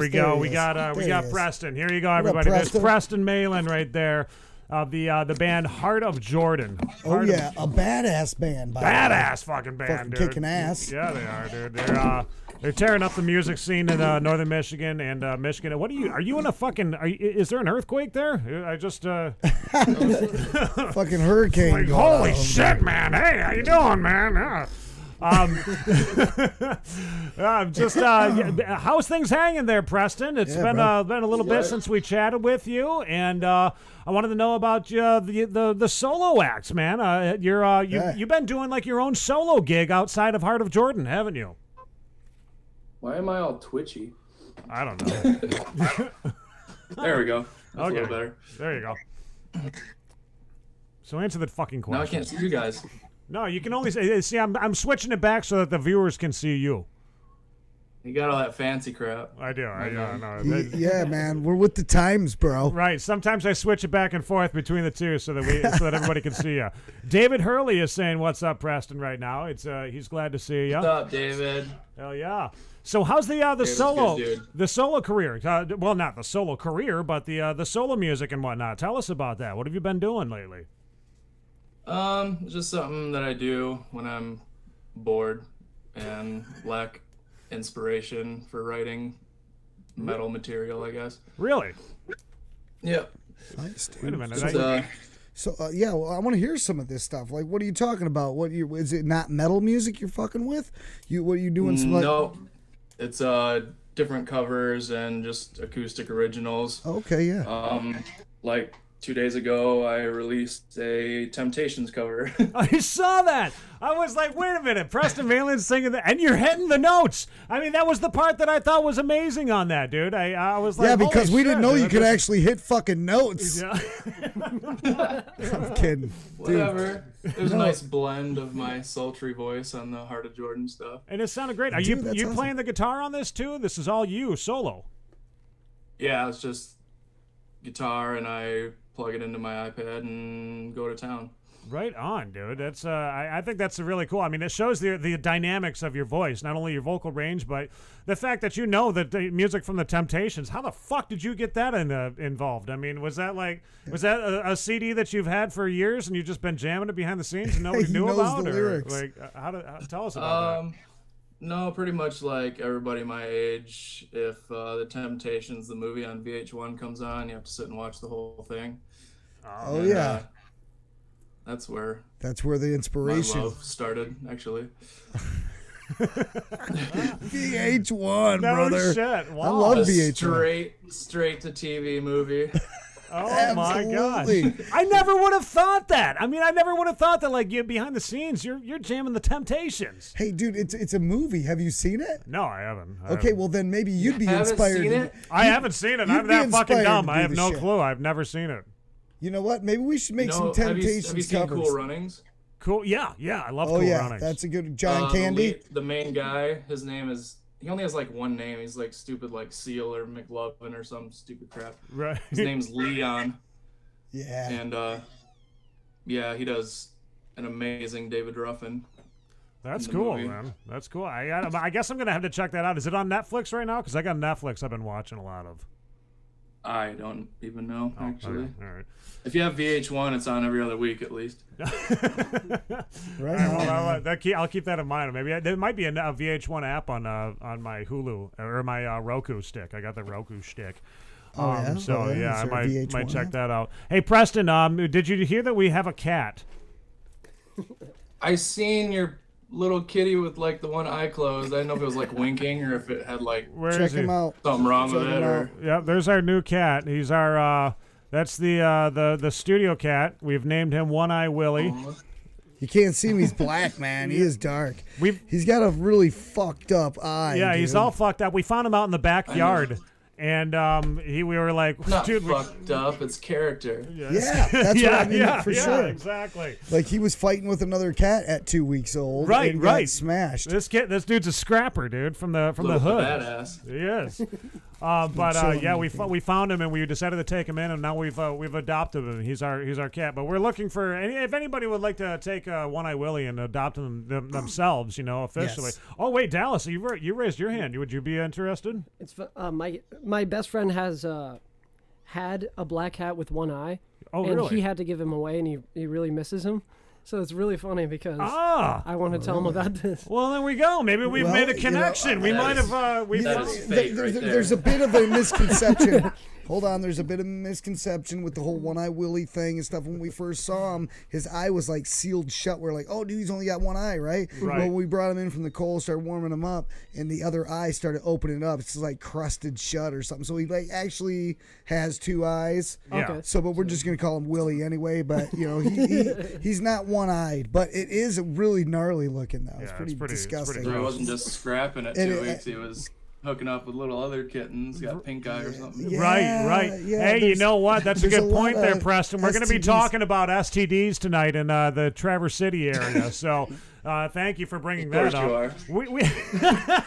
we go. We got uh, we got. Preston. Here you go, everybody. There's Preston? Preston Mailand right there. Of the uh, the band Heart of Jordan. Oh Heart of- yeah, a badass band. By the way. badass fucking band, Fucking dude. kicking ass. Yeah, they are, dude. They're uh, they're tearing up the music scene in uh, northern Michigan and uh, Michigan. What are you? Are you in a fucking? Are you, is there an earthquake there? I just uh, Fucking hurricane. like holy shit, man. Hey, how you doing, man? Yeah. Um, uh, just uh, yeah, how's things hanging there, Preston? It's Yeah, been uh, been a little bit since we chatted with you, and uh, I wanted to know about uh, the, the the solo acts, man. Uh, you're uh, you Yeah. you've been doing like your own solo gig outside of Heart of Jordan, haven't you? Why am I all twitchy? I don't know. There we go. That's Okay. a little better. there you go. So answer the fucking question. Now I can't see you guys. No, you can only say. See, I'm I'm switching it back so that the viewers can see you. You got all that fancy crap. I do. I, yeah, no, Y- that- Yeah, man, we're with the times, bro. Right. Sometimes I switch it back and forth between the two so that we so that everybody can see you. David Hurley is saying, "What's up, Preston?" Right now, it's uh, he's glad to see you. What's up, David? Hell yeah. So how's the uh, the David's solo good, the solo career? Uh, well, not the solo career, but the uh, the solo music and whatnot. Tell us about that. What have you been doing lately? Um, it's just something that I do when I'm bored and lack inspiration for writing metal material, I guess. Really? Yep. Nice, dude. Wait a minute. Just, uh, So uh, yeah, well, I want to hear some of this stuff. Like, what are you talking about? What you is it? Not metal music you're fucking with? You what are you doing? Some like, no, it's uh different covers and just acoustic originals. okay, yeah. Um, like two days ago, I released a Temptations cover. I saw that. I was like, wait a minute, Preston Mailand's singing that, and you're hitting the notes. I mean, that was the part that I thought was amazing on that, dude. I, I was like, yeah, because holy we didn't shit, know you could actually hit fucking notes. Yeah. I'm kidding. Dude, Whatever. There's a nice blend of my sultry voice on the Heart of Jordan stuff. and it sounded great. Are Dude, you you awesome. playing the guitar on this too? This is all you solo. Yeah, it's just guitar and I plug it into my iPad and go to town. Right on, dude. That's uh, I, I think that's really cool. I mean, it shows the the dynamics of your voice, not only your vocal range, but the fact that you know that the music from the Temptations. How the fuck did you get that in, uh, involved? I mean, was that like was that a, a CD that you've had for years and you've just been jamming it behind the scenes and nobody He knew knows about? the or, lyrics. Like, uh, how to how, tell us about Um, no, pretty much like everybody my age. If uh, the Temptations, the movie on VH1 comes on, you have to sit and watch the whole thing. oh And, yeah, uh, that's where that's where the my inspiration. love started, actually. VH1. No brother. shit. Wow. I love VH1. straight, straight to TV movie. Oh my god! I never would have thought that. I mean, I never would have thought that. Like you behind the scenes, you're you're jamming the Temptations. Hey, dude, it's it's a movie. Have you seen it? No, I haven't. I Okay, haven't. well then maybe you'd be Haven't inspired. seen to- I haven't seen it. I'm that fucking dumb. I have no shit. clue. I've never seen it. You know what? Maybe we should make You some know, have you, Temptations have you seen covers. Cool Runnings? Cool. Yeah, yeah. I love oh Cool yeah, Runnings. that's a good John Uh, the Candy. lead- The, main guy, his name is. He only has like one name. He's like stupid, like Seal or McLovin or some stupid crap. right. His name's Leon, Yeah, and uh, yeah, he does an amazing David Ruffin. That's cool, movie. man. That's cool. I. I guess I'm gonna have to check that out. Is it on Netflix right now? Because I got Netflix. I've been watching a lot of. I don't even know actually. Okay, all right. If you have VH1, it's on every other week at least. right. Well, I'll, uh, that keep, I'll keep that in mind. Maybe I, there might be a, a VH1 app on uh, on my Hulu or my uh, Roku stick. I got the Roku stick. Oh, Um, yeah? So Oh, yeah? yeah, I might VH1 might check app? that out. Hey Preston, um, did you hear that we have a cat? I seen your little kitty with like the one eye closed. I didn't know if it was like winking or if it had like Where is Check he? him out. something wrong with it or out. Yep, there's our new cat. He's our uh, that's the uh, the the studio cat. We've named him One Eye Willie. You can't see him. He's black, man. He is dark. We've He's got a really fucked up eye. yeah, he's all fucked up. We found him out in the backyard, and um, he we were like, not dude, we, fucked up. It's character. Yeah, that's yeah, what I mean yeah, for yeah, sure. exactly. Like he was fighting with another cat at two weeks old. Right, and got right. Smashed. This kid, this dude's a scrapper, dude, from the from the Little hood. badass. He is. Uh, but uh, yeah, we you. fo- we found him and we decided to take him in, and now we've uh, we've adopted him. He's our he's our cat. But we're looking for any if anybody would like to take uh, One Eye Willie and adopt him them, themselves, you know, officially. Yes. Oh wait, Dallas, you ra- you raised your hand. Would you be interested? It's uh, my my best friend has uh, had a black cat with one eye, Oh and really? he had to give him away, and he he really misses him. So it's really funny because ah. I want to tell him about this. Well, there we go. Maybe we've Well, made a you know, connection. we might is- have. Uh, we that found- There- fate there- right there- there. there's a bit of a misconception. Hold on, there's a bit of a misconception with the whole one eye Willie thing and stuff. When we first saw him, his eye was like sealed shut. We're like, oh, dude, he's only got one eye, right? Right. Well, we brought him in from the cold, started warming him up, and the other eye started opening up. It's like crusted shut or something. So he like actually has two eyes. Yeah. Okay. So, but we're just gonna call him Willie anyway. But you know, he, he he's not one eyed, but it is really gnarly looking though. it's Yeah, pretty it's pretty- it's pretty disgusting. So he wasn't just scrapping at two it- weeks. He was hooking up with little other kittens. Got pink eye or something. Yeah, right, right. yeah, hey, you know what? That's a good a point there, Preston. We're going to be talking about STDs tonight in uh, the Traverse City area. so, uh, thank you for bringing Of that course up. you are. We, we,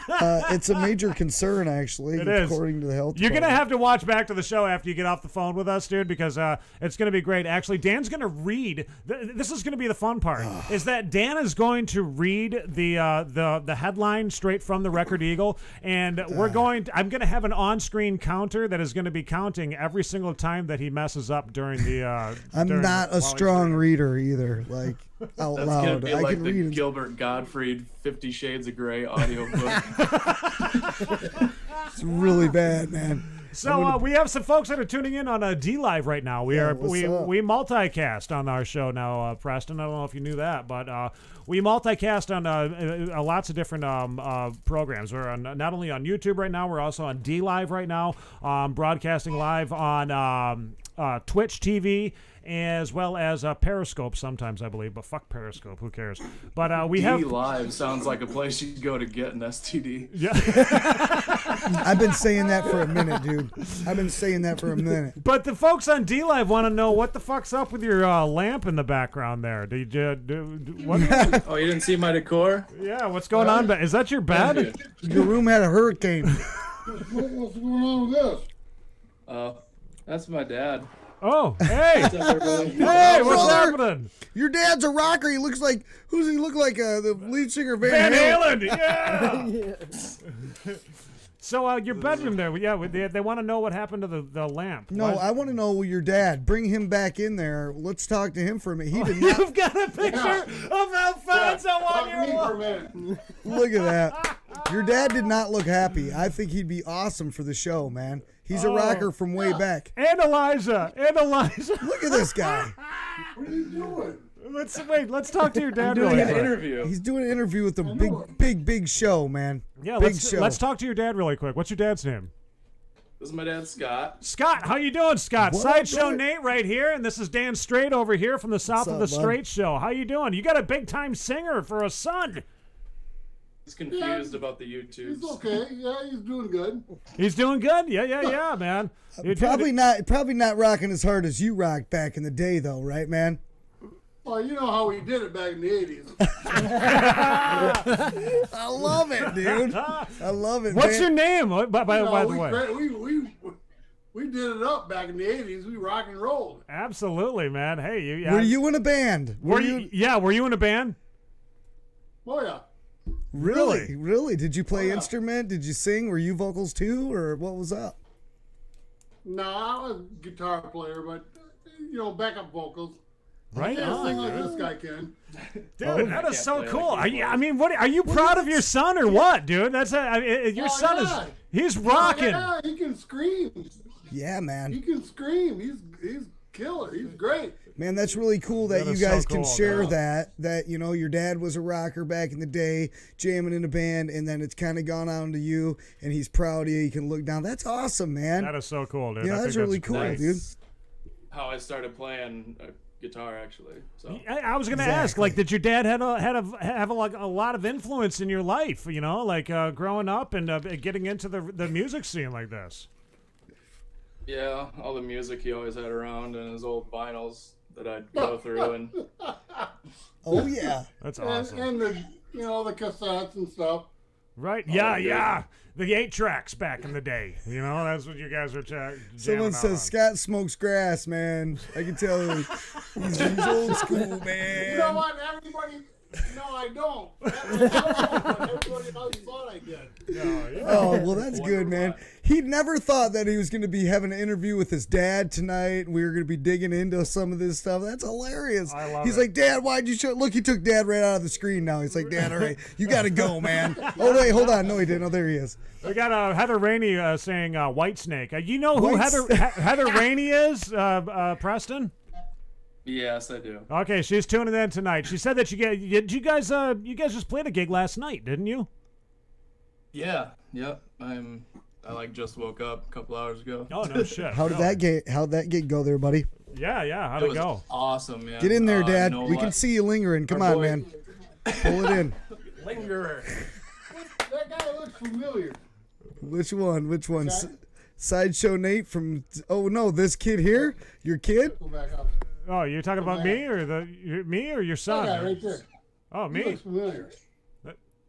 Uh, it's a major concern, actually, It is. according to the health. You're gonna have to watch back to the show after you get off the phone with us, dude, because uh, it's gonna be great. Actually, Dan's gonna read. Th- this is gonna be the fun part. is that Dan is going to read the uh, the the headline straight from the Record Eagle, and we're going. To, I'm gonna have an on-screen counter that is gonna be counting every single time that he messes up during the. Uh, I'm during- not while a strong reader either. Like out That's gonna loud, be I like can the read. Gilbert Gottfried Fifty Shades of Grey audiobook. It's really bad, man. So uh, we have some folks that are tuning in on uh, DLive right now. We Yeah, are we up? we multicast on our show now, uh, Preston. I don't know if you knew that, but uh, we multicast on uh, uh, uh, lots of different um, uh, programs. We're on, not only on YouTube right now, we're also on DLive right now, um, broadcasting live on um, uh, Twitch TV. As well as uh, Periscope, sometimes I believe, but fuck Periscope, who cares? But uh, we have D have, Live sounds like a place you'd go to get an STD. yeah. I've been saying that for a minute, dude. I've been saying that for a minute. But the folks on DLive want to know what the fuck's up with your uh, lamp in the background there. Do you do, do, do what? Oh, you didn't see my decor? yeah, what's going on? ba- Is that your bed? Your room had a hurricane. What's going on with this? Uh, that's my dad. Oh, hey, What's up, hey, what's brother. happening? Your dad's a rocker. He looks like who's he look like? Uh, the lead singer Van Van, Halen. Halen, yeah. So uh, your bedroom there, yeah, they, they want to know what happened to the, the lamp. No, I want to know your dad. Bring him back in there. Let's talk to him for a minute. He did not You've got a picture of Alfonso on Fuck your wall. look at that. Your dad did not look happy. I think he'd be awesome for the show, man. He's a Oh. rocker from way back. And Elijah, and Elijah. Look at this guy. What are you doing? Let's wait. Let's talk to your dad. Doing really an quick. interview. He's doing an interview with a big, big, big show, man. Yeah, big let's show. let's talk to your dad really quick. What's your dad's name? This is my dad, Scott. Scott, how you doing, Scott? What Sideshow brother? Nate right here, and this is Dan Straight over here from the South of up, the? Straight Show. How you doing? You got a big time singer for a son. He's confused about the YouTube. He's okay. Yeah, he's doing good. He's doing good. Yeah, yeah, yeah, man. Uh, You're Probably it- not. Probably not rocking as hard as you rocked back in the day, though, right, man? Well, you know how we did it back in the 80s. I love it, dude. I love it. What's man. your name? By, by, by You know, the we, way, cra- we, we, we did it up back in the 80s. We rock and rolled. absolutely, man. Hey, you. Yeah, Were you in a band? Were you? Yeah, were you in a band? Oh, yeah. Really? Really? Did you play Oh, yeah. instrument? Did you sing? Were you vocals too, or what was up? No, I was a guitar player, but, you know, backup vocals. Right Can't on, sing like this guy can. Dude, oh, that is so cool. like Are you, I mean, what are you proud of your son or what, dude? That's a, I mean, your Oh, son yeah. is he's oh, rocking. Yeah, he can scream. Yeah, man. He can scream. He's he's killer. He's great. Man, that's really cool that, That you is so guys can share man. that. That you know, your dad was a rocker back in the day, jamming in a band, and then it's kind of gone on to you, and he's proud of you. You can look down. That's awesome, man. That is so cool, dude. Yeah, I that's think really cool, great. dude. How I started playing uh, guitar, actually. So I, I was gonna ask, like, did your dad had a had a have a, like a lot of influence in your life? You know, like uh, growing up and uh, getting into the the music scene like this. yeah, all the music he always had around and his old vinyls that I'd go through and Oh yeah. That's awesome. and the you know the cassettes and stuff. Right? Oh, yeah, yeah. The eight tracks back in the day. You know, that's what you guys are ch- Someone says Scott smokes grass, man. I can tell he's, he's old school, man. You know what? Everybody. No, I don't. I don't, but everybody else thought I did. Oh well, that's good, man. He never thought that he was going to be having an interview with his dad tonight. We were going to be digging into some of this stuff. That's hilarious. I love He's it. like, Dad, why'd you show? Look, he took Dad right out of the screen. Now he's like, Dad, all right, you got to go, man. Oh wait, hold on. No, he didn't. Oh, there he is. We got uh, Heather Rainey uh, saying uh, Whitesnake. Uh, you know who White Heather Heather Rainey is, uh, uh, Preston? Yes, I do. Okay, she's tuning in tonight. She said that you get did you guys uh you guys just played a gig last night, didn't you? Yeah. Yep. I'm. I like just woke up a couple hours ago. Oh no shit. How did No. that get How'd that gig go there, buddy? Yeah, yeah. How'd It it, go? awesome, man. Get in there, Uh, Dad. you know we can see you lingering. Come Our on, boy- man. Pull it in. Lingerer. That guy looks familiar. Which one? Which one? S- Sideshow Nate from. Oh no, this kid here. Your kid? Go back up. Oh, you're talking about me or the you- me or your That son? guy right there. Oh, He me, looks familiar.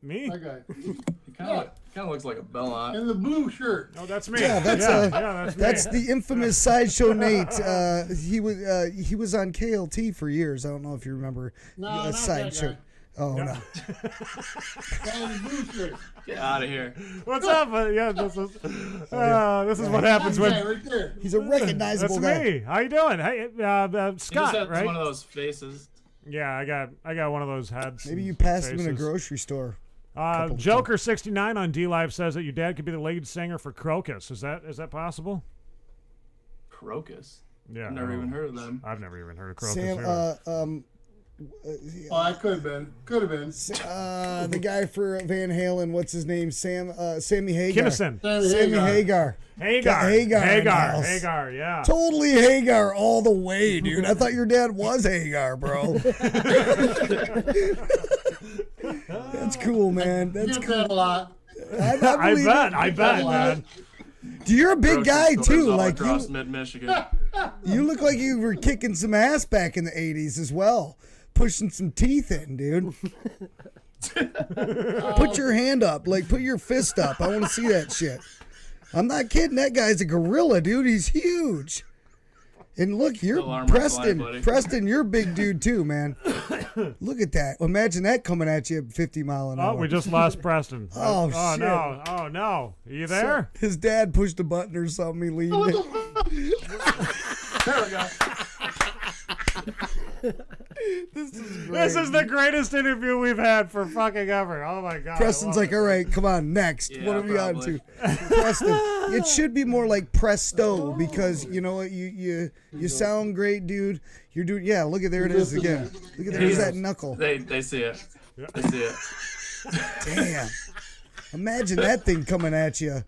me. That guy. He kind of kind of looks like a Belmont. In the blue shirt. Oh, that's me. Yeah, that's yeah, uh, yeah, that's, that's me. the infamous sideshow Nate. Uh, he was uh, he was on KLT for years. I don't know if you remember. No, uh, not that sideshow. Guy. Oh no. Guy in the blue shirt. Get out of here. What's up? Uh, yeah, this is uh, this is what happens That guy when. right there. He's a recognizable That's guy. me. How you doing? Hey, uh, uh, He just Scott, right? one of those faces. Yeah, I got I got one of those heads. Maybe you passed him in a grocery store. Uh, Joker sixty nine on DLive says that your dad could be the lead singer for Krokus. Is that is that possible? Krokus. Yeah, I've never I even heard of them. I've never even heard of Krokus. Sam, uh, um, Oh, I could have been. Could have been. uh, the guy for Van Halen. What's his name? Sam, uh, Sammy Hagar. Kinison. Sammy Hagar. Hagar. Got Hagar in the Hagar. house. Hagar. Yeah. Totally Hagar all the way, dude. I thought your dad was Hagar, bro. That's cool, man. That's Get cool. that a lot. I, I, I believe bet. it. I bet, man. Dude, You're a big Grocery guy too. Like you, mid Michigan. you look like you were kicking some ass back in the '80s as well, pushing some teeth in, dude. put your hand up, like put your fist up. I want to see that shit. I'm not kidding. That guy's a gorilla, dude. He's huge. And look, you're Preston. fly. Preston, you're a big dude too, man. look at that. Imagine that coming at you at 50 mile an oh, hour. Oh, we just lost Preston. Oh, oh shit. oh shit. no! Oh no! Are you there? His dad pushed a button or something. He leaned. What in. the fuck? there we go. This is great. This is the greatest interview we've had for fucking ever. Oh my god! I Preston's like, it. all right, come on, next. Yeah, what are we on to? Preston, it should be more like presto oh. because you know what, you you you sound great, dude. You're doing, yeah. Look at there it is again. Look at there's that knuckle. They they see it. They see it. Damn. Imagine that thing coming at you,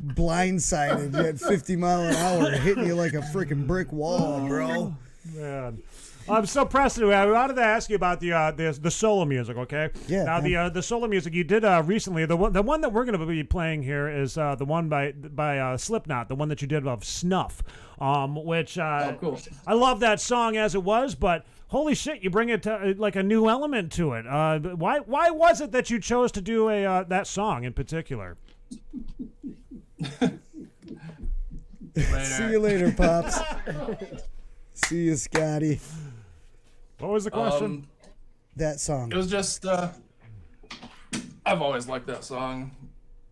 blindsided at 50 mile an hour, hitting you like a freaking brick wall, bro. Man. Um, so pressed. I wanted to ask you about the uh, the, the solo music, okay? Yeah, Now the uh, the solo music you did uh, recently, the one the one that we're going to be playing here is uh, the one by by uh, Slipknot, the one that you did of Snuff, um, which uh, Oh, cool. I love that song as it was, but holy shit, you bring it to, uh, like a new element to it. Uh, why why was it that you chose to do a uh, that song in particular? See you later, pops. See you, Scotty. What was the question? Um, That song. it was just uh, I've always liked that song,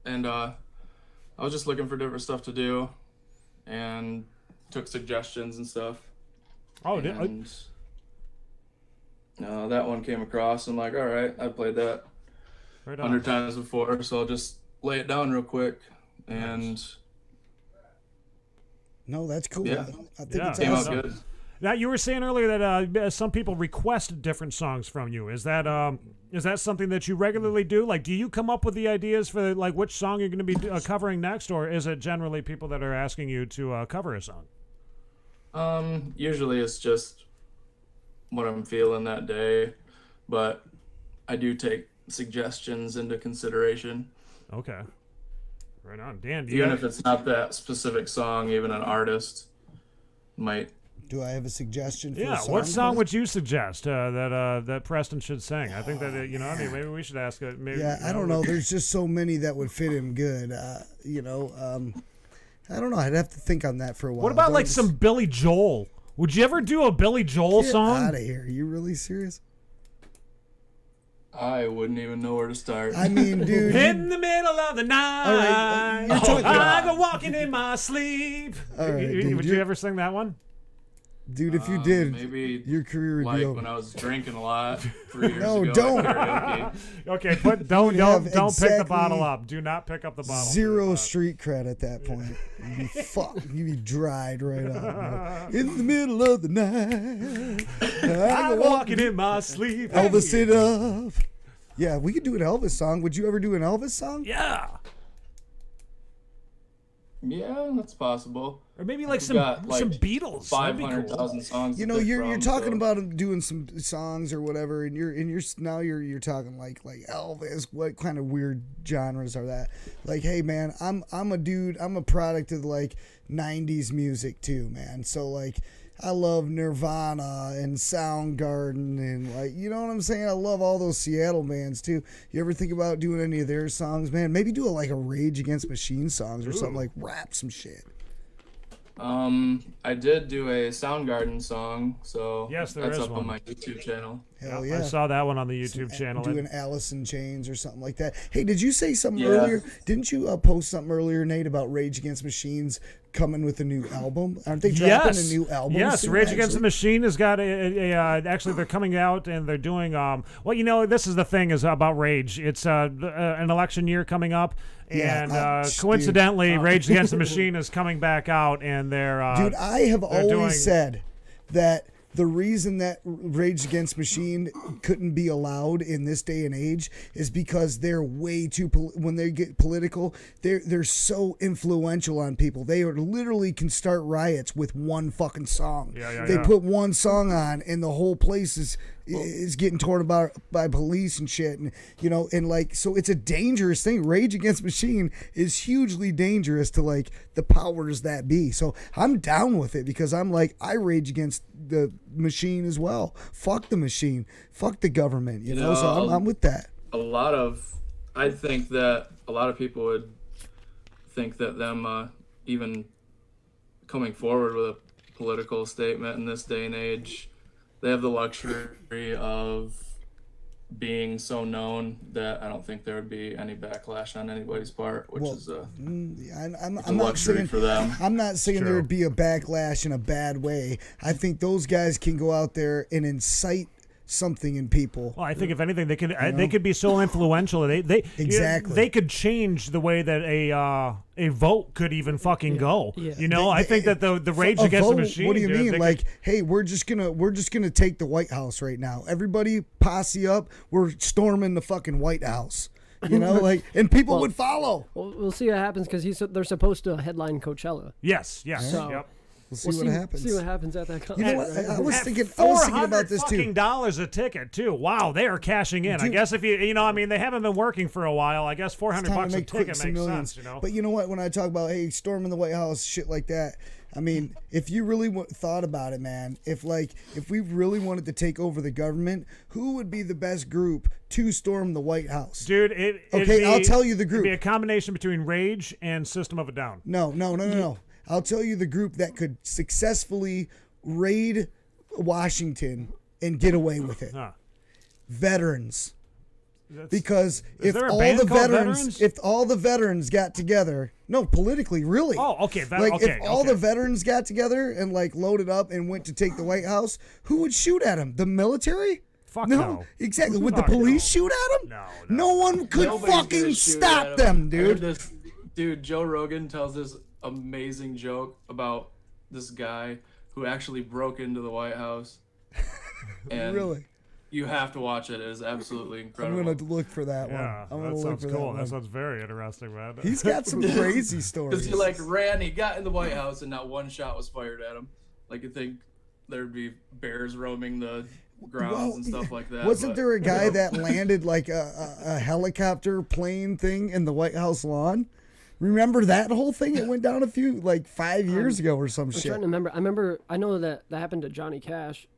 and uh, I was just looking for different stuff to do, and took suggestions and stuff. oh, did, uh, and uh, that one came across. I'm like, all right, I played that right hundred times before, so I'll just lay it down real quick, and No, that's cool. Yeah. I think Yeah. it's came out awesome. good. Now you were saying earlier that uh, some people request different songs from you. Is that um, is that something that you regularly do? Like, do you come up with the ideas for like which song you're going to be uh, covering next, or is it generally people that are asking you to uh, cover a song? Um, usually it's just what I'm feeling that day, but I do take suggestions into consideration. Okay, right on. Dan, do Even have, if it's not that specific song, even an artist might Do I have a suggestion for Yeah, a song? what song would you suggest uh, that uh, that Preston should sing? I think that uh, you know, I mean, maybe we should ask it. Maybe, Yeah, you I don't know. There's just so many that would fit him good. Uh, you know, um, I don't know. I'd have to think on that for a while. What about Don't like just- some Billy Joel? Would you ever do a Billy Joel Get song? out of here! Are you really serious? I wouldn't even know where to start. I mean, dude. In the middle of the All right, night, you're talking- I go walking in my sleep. All right, dude, would you're- you ever sing that one? Dude, if you Um, did, maybe your career would like be when over. I was drinking a lot three years No, ago. don't. Okay, put don't would don't don't pick the bottle up. Do not pick up the bottle. Zero street cred at that point. You'd be fuck. You'd be dried right up. In the middle of the night, I'm I'm walking in my sleep. Elvis it up. Yeah, we could do an Elvis song. Would you ever do an Elvis song? Yeah, Yeah, that's possible. or maybe like We some got, like, some Beatles. Five That'd be hundred cool. songs. You know, you're you're talking so- about him doing some songs or whatever, and you're and you're now you're you're talking like like Elvis. What kind of weird genres are that? Like, hey man, I'm I'm a dude. I'm a product of like '90s music too, man. So like. I love Nirvana and Soundgarden and like you know what I'm saying. I love all those Seattle bands too. You ever think about doing any of their songs, man? Maybe do a, like a Rage Against Machine songs or something like rap some shit. Um, I did do a Soundgarden song, so Yes, there that's is up one. on my YouTube channel. Hell I saw that one on the YouTube channel. doing Alice in Chains or something like that. Hey, did you say something Yeah. earlier? Didn't you uh, post something earlier, Nate, about Rage Against Machines coming with a new album? Aren't they dropping yes. a new album? Yes, soon, Rage Against the? Machine has got a, a, a uh, actually they're coming out and they're doing um well you know this is the thing is about Rage. It's uh, uh an election year coming up Yeah, and uh, uh, dude. coincidentally Rage Against the Machine is coming back out and they're uh, Dude, I have always doing- said that the reason that Rage Against Machine couldn't be allowed in this day and age is because they're way too pol- when they get political, they're they're so influential on people. They are literally can start riots with one fucking song. Yeah, yeah, they yeah. put one song on and the whole place is is getting torn about by police and shit and you know and like so it's a dangerous thing rage against machine is hugely dangerous to like the powers that be so i'm down with it because i'm like i rage against the machine as well. Fuck the machine. Fuck the government you know? So I'm, I'm with that. A lot of, I think that a lot of people would think that them uh, even coming forward with a political statement in this day and age, they have the luxury of being so known that I don't think there would be any backlash on anybody's part, which Well, is uh, mm, a, I, I'm, a I'm not luxury saying for them. I'm not saying True. there would be a backlash in a bad way. I think those guys can go out there and incite something in people. Well, I think if anything, they could uh, they could be so influential. They they Exactly. they could change the way that a uh, a vote could even fucking go. Yeah. You know, I think that the the Rage A Against the? Machine. What do you dude, mean? they could- Like, hey, we're just gonna we're just gonna take the White House right now. Everybody posse up. We're storming the fucking White House. You know, like, and people would follow. Well, we'll see what happens because he's they're supposed to headline Coachella. yes, yes, So- yep. We'll see We'll what see, happens. see what happens at that concert. You know what? I, I was At thinking. I was thinking about this fucking too. dollars a ticket too. Wow, they are cashing in. I guess if you you know, I mean, they haven't been working for a while. I guess four It's bucks a ticket makes millions. sense. You know, But you know what? When I talk about hey, storming the White House, shit like that. I mean, if you really w- thought about it, man, if like if we really wanted to take over the government, who would be the best group to storm the White House? dude, it Okay, be- I'll tell you the it'd group. Be a combination between Rage and System of a Down. No, no, no, no, no. I'll tell you the group that could successfully raid Washington and get away with it. Huh. Veterans. That's- Because if all the veterans, Veterans? if all the veterans got together, no, politically, really. Oh, okay, that- like okay, if all okay. the veterans got together and like loaded up and went to take the White House, who would shoot at them? The military? Fuck no. Exactly. Would the police no. shoot at them? No, No one could Nobody's fucking stop them, dude. This, dude, Joe Rogan tells this amazing joke about this guy who actually broke into the White House. And Really? You have to watch it. It is absolutely incredible. I'm incredible. gonna look for that Yeah, one. I'm gonna that look sounds for cool. that That, one. sounds very interesting, man. He's got some crazy stories. Because stories. he like ran, he got in the White House, and not one shot was fired at him. Like you think there'd be bears roaming the grounds Well, and stuff like that. Wasn't but, there a you guy know, that landed like a, a, a helicopter plane thing in the White House lawn? Remember that whole thing? It went down a few like five years ago or some I'm shit. trying to remember. I remember. I know that that happened to Johnny Cash.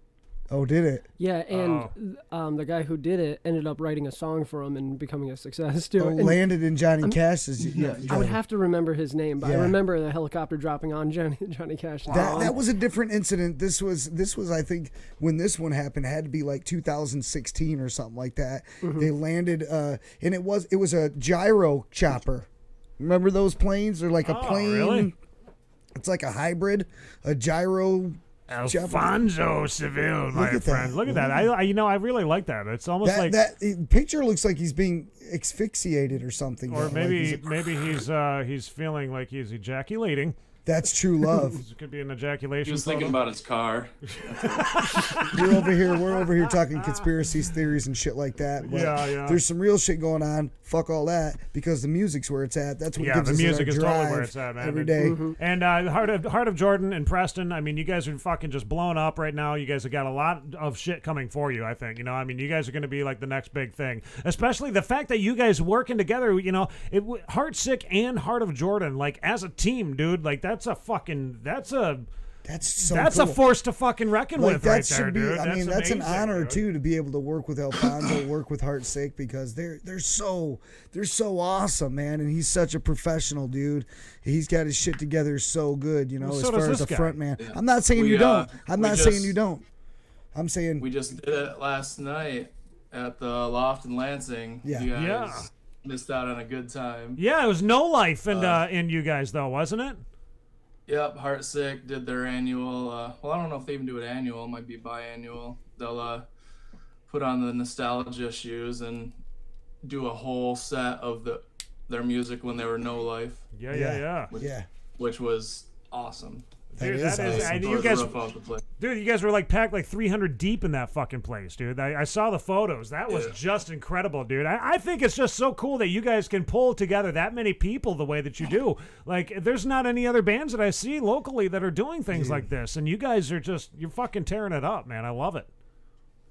Oh, did it? Yeah, and Oh. um, the guy who did it ended up writing a song for him and becoming a success too. Oh, And landed in Johnny Cash's. Yeah, I would have to remember his name, but Yeah. I remember the helicopter dropping on Johnny Johnny Cash. That, that was a different incident. This was this was I think when this one happened it had to be like 2016 or something like that. Mm-hmm. They landed uh and it was it was a gyro chopper. Remember those planes? They're like a Oh, plane. really? It's like a hybrid, a gyro. Alfonso Civile, my friend. that. Look at that. I, I, you know, I really like that. It's almost That like, that picture looks like he's being asphyxiated or something. or Like maybe he's- maybe he's uh he's feeling like he's ejaculating. That's true love. It could be an He ejaculation. was thinking about his car. we're over here. We're over here talking conspiracies, theories, and shit like that. But Yeah, yeah. There's some real shit going on. Fuck all that because the music's where it's at. That's what Yeah, gives the us music is totally where it's at, man. Every It- day. And uh, Heart of Heart of Jordan and Preston. I mean, you guys are fucking just blowing up right now. You guys have got a lot of shit coming for you. I think. You know, I mean, you guys are going to be like the next big thing. Especially the fact that you guys working together. You know, it Heartsick and Heart of Jordan, like as a team, dude. Like that's a fucking that's a That's so. that's cool. a force to fucking reckon Like with that right should there, be. dude. I mean, that's an honor dude. too to be able to work with Alfonso, work with Heartsick because they're they're so they're so awesome, man. And he's such a professional dude. He's got his shit together so good, you know, Well, as so does far as this a guy. front man. I'm not saying We, you uh, don't. I'm we not saying you don't. I'm saying We just did it last night at the loft in Lansing. Yeah. You guys Yeah. missed out on a good time. Yeah, it was no life in uh, in you guys though, wasn't it? Yep, Heartsick did their annual. Uh, well, I don't know if they even do it annual. It might be biannual. They'll uh, put on the nostalgia shoes and do a whole set of the their music when they were no life, Yeah, yeah, Yeah. yeah. yeah. which was awesome. That Dude, is that is, awesome. I, Tore you guys, roof off the place. dude, you guys were like packed like 300 deep in that fucking place, dude. I, I saw the photos. That was Yeah. just incredible, dude. I, I think it's just so cool that you guys can pull together that many people the way that you do. Like, there's not any other bands that I see locally that are doing things like this, and you guys are just you're fucking tearing it up, man. I love it.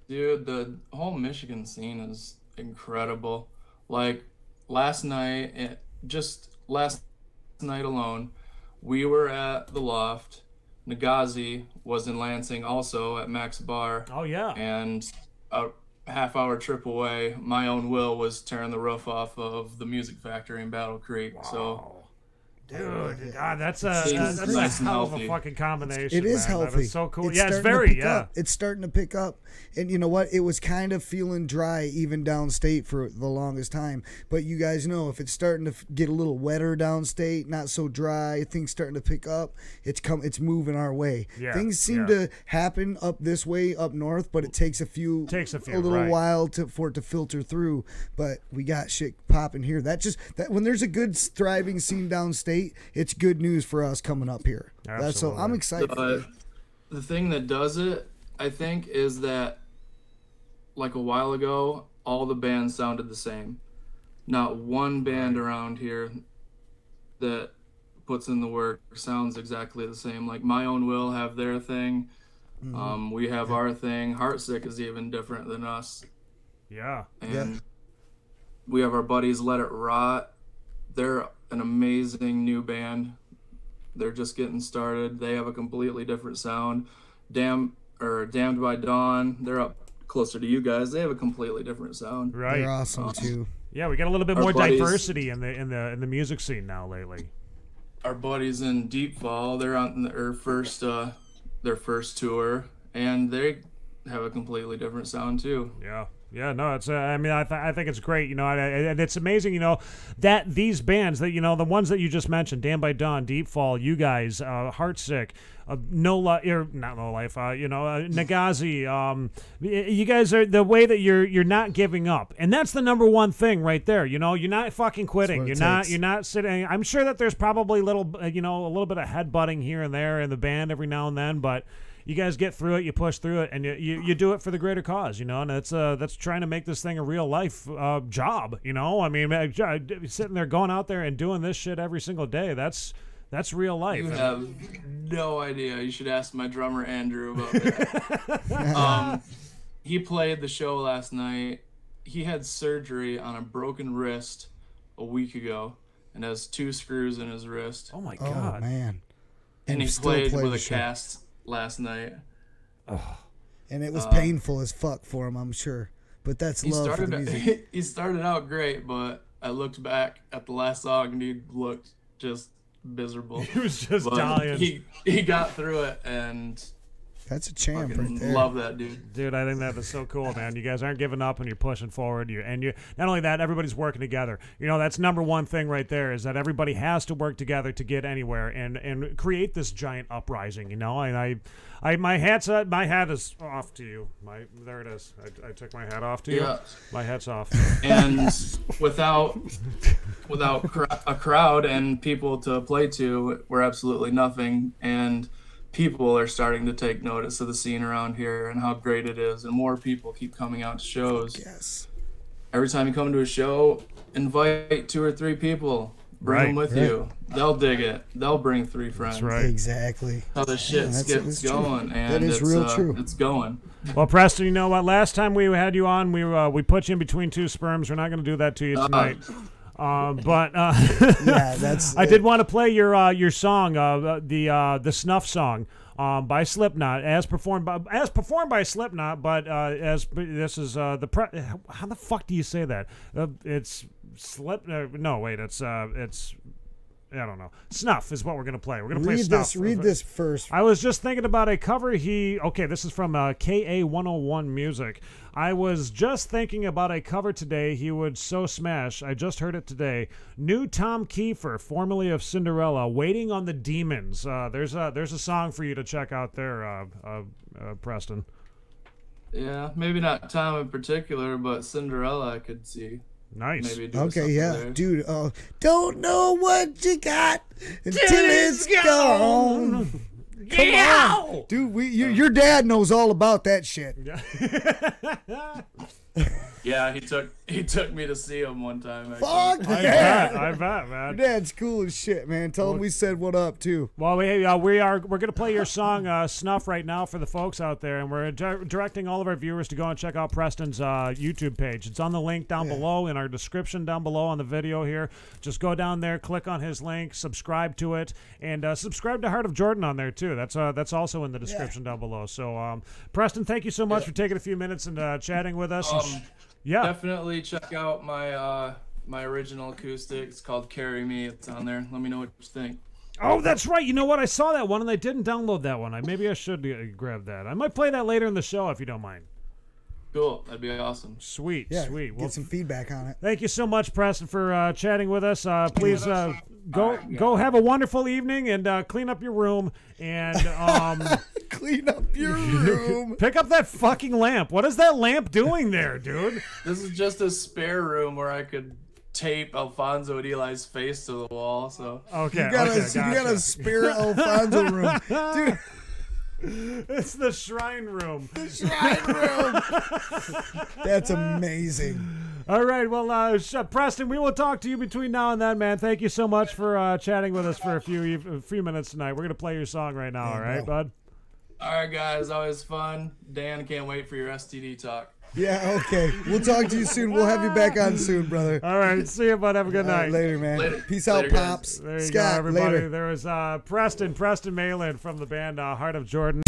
Dude, the whole Michigan scene is incredible. Like last night, it, just last night alone, we were at the loft. Nagazi was in Lansing also at Mac's Bar, Oh yeah, and a half hour trip away, my own will was tearing the roof off of the Music Factory in Battle Creek. So dude, God, that's a Seems that's nice a and hell of a fucking combination. It is man. Healthy. is so cool. It's yeah, it's starting to very pick yeah. Up. It's starting to pick up, and you know what? It was kind of feeling dry even downstate for the longest time. But you guys know if it's starting to get a little wetter downstate, not so dry, things starting to pick up. It's come. It's moving our way. Yeah, Things seem yeah. to happen up this way up north, but it takes a few Takes a few, little right. while to for it to filter through. But we got shit popping here. That just that when there's a good thriving scene downstate, it's good news for us coming up here. That's so I'm excited. for uh, the thing that does it, I think, is that like a while ago, all the bands sounded the same. Not one band around here that puts in the work sounds exactly the same. Like My Own Will have their thing. Um, we have our thing. Heartsick is even different than us. yeah. And we have our buddies Let It Rot. They're an amazing new band. They're just getting started. They have a completely different sound. Damn or Damned by Dawn, they're up closer to you guys. They have a completely different sound. Right. They're awesome too. Yeah, we got a little bit Our more buddies- diversity in the in the in the music scene now lately. Our buddies in Deep Fall, they're on their first uh their first tour and they have a completely different sound too. Yeah. Yeah, no, it's. Uh, I mean, I, th- I think it's great, you know, and, and it's amazing, you know, that these bands that you know, the ones that you just mentioned, Dan by Dawn, Deep Fall, you guys, uh, Heartsick, uh, No Life, or not No Life, uh, you know, uh, Nagazi, um, you guys are the way that you're you're not giving up, and that's the number one thing right there. You know, you're not fucking quitting. You're not. takes. You're not sitting. I'm sure that there's probably little, uh, you know, a little bit of headbutting here and there in the band every now and then, but you guys get through it, you push through it, and you, you, you do it for the greater cause, you know. And that's uh that's trying to make this thing a real life uh, job, you know. I mean, uh, sitting there, going out there and doing this shit every single day. That's that's real life. You have no idea. You should ask my drummer Andrew about that. um, he played the show last night. He had surgery on a broken wrist a week ago, and has two screws in his wrist. Oh my Oh god. man. and he still played played with the a show. cast last night. And it Uh, was painful as fuck for him, I'm sure. But that's He love for the music. he started out great, but I looked back at the last song and he looked just miserable. He was just But dying. he he got through it and That's a champ right there. love that dude. Dude, I think that is so cool, man. You guys aren't giving up and you're pushing forward. You and you not only that, everybody's working together. You know, that's number one thing right there is that everybody has to work together to get anywhere and and create this giant uprising. You know, and I, I my hat's uh, my hat is off to you. My there it is. I, I took my hat off to you. Yeah. My hat's off. And without without cr- a crowd and people to play to, we're absolutely nothing. And people are starting to take notice of the scene around here and how great it is. And more people keep coming out to shows. Yes. every time you come to a show, invite two or three people. Bring Right. them with Right. you. They'll dig it. They'll bring three friends. That's right. Exactly. How the shit that's- gets that's true. going, and That is it's, real uh, true. It's going. Well, Preston, you know what? Last time we had you on, we uh, we put you in between two sperms. We're not going to do that to you tonight. Uh, but uh, Yeah, that's I did want to play your uh, your song, uh, the uh, the Snuff song um, by Slipknot, as performed by as performed by Slipknot, but uh, as this is uh, the pre- how the fuck do you say that? Uh, it's slip. Uh, no, wait, it's uh, it's I don't know. Snuff is what we're gonna play. We're gonna play read Snuff. this read this first. I was just thinking about a cover he okay, this is from uh, KA 101 Music. I was just thinking about a cover today he would so smash. I just heard it today. New Tom Keifer, formerly of Cinderella, Waiting on the Demons. Uh, there's a there's a song for you to check out there, uh, uh, uh, Preston. Yeah, maybe not Tom in particular, but Cinderella I could see Nice. maybe doing Okay, yeah, there. dude. Uh, don't know what you got until it's gone. Come on, dude. We, you, your dad knows all about that shit. Yeah, he took he took me to see him one time. Actually. Fuck I yeah. bet, I bet, Your man. dad's cool as shit, man. Tell him we said what up too. Well, we, uh, we are we're gonna play your song uh, "Snuff" right now for the folks out there, and we're di- directing all of our viewers to go and check out Preston's uh, YouTube page. It's on the link down below in our description down below on the video here. Just go down there, click on his link, subscribe to it, and uh, subscribe to Heart of Jordan on there too. That's uh, that's also in the description down below. So, um, Preston, thank you so much for taking a few minutes and uh, chatting with us. And sh- Um, yeah, Definitely check out my uh my original acoustic. It's called "Carry Me." It's on there. Let me know what you think. Oh, that's right. You know what? I saw that one and I didn't download that one. I maybe I should uh, grab that. I might play that later in the show if you don't mind. Cool, that'd be awesome. Sweet, Yeah, sweet. Well, get some feedback on it. thank you so much, Preston, for uh, chatting with us. Uh, please uh, go go have a wonderful evening and uh, clean up your room and um, Clean up your room. pick up that fucking lamp. What is that lamp doing there, dude? This is just a spare room where I could tape Alfonso and Eli's face to the wall. So Okay, You got okay, a you got a spare Alfonso room, dude. It's the shrine room. The shrine room. That's amazing. All right, well, uh, sh- Preston, we will talk to you between now and then, man. Thank you so much for uh, chatting with us for a few a few minutes tonight. We're gonna play your song right now. all right, bro. bud. all right, guys, always fun. Dan, can't wait for your STD talk. Yeah, okay. We'll talk to you soon. We'll have you back on soon, brother. All right, see you, bud. Have a good night. right, later, man. Later. Peace out, Later, guys. pops. There you Scott, go, everybody. later. There was uh, Preston, Preston Mailand from the band uh, Heart of Jordan.